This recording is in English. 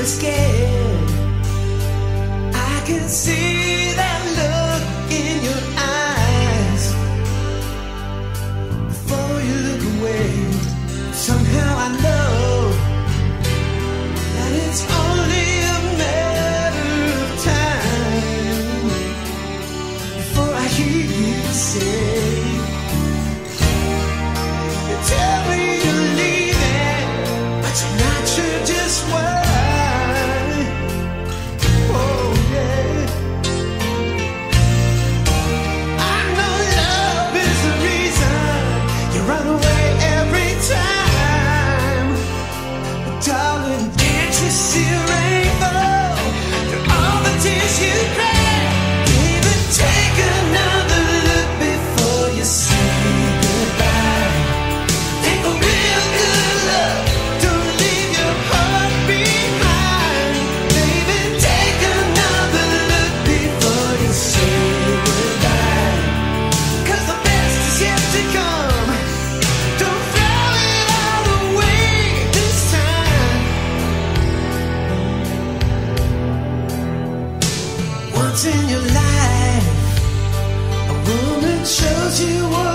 you're scared. I can see. once in your life, a woman shows you what.